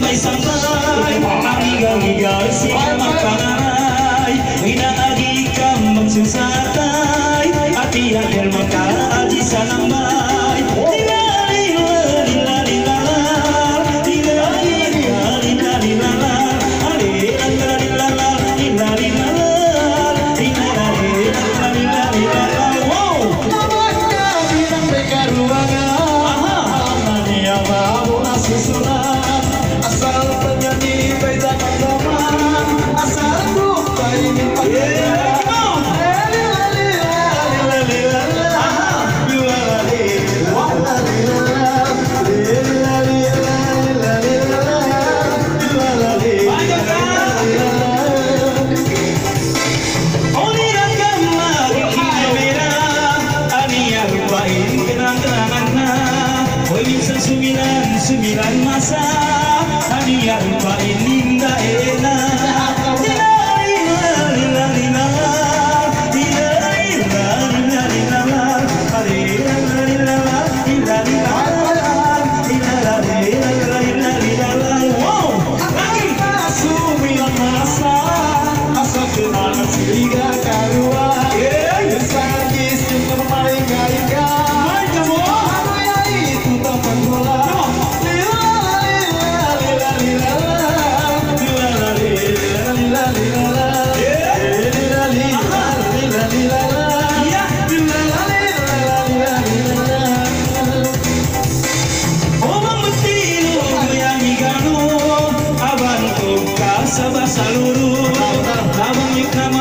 may sampai Mamigaw-igaw siya magpanay Inaagi ka magsusatay At iyak yan magkaagi sa nambay Wow! 어디서 숨이 난 숨이 난 마사. 아니야 saluru, avum ikram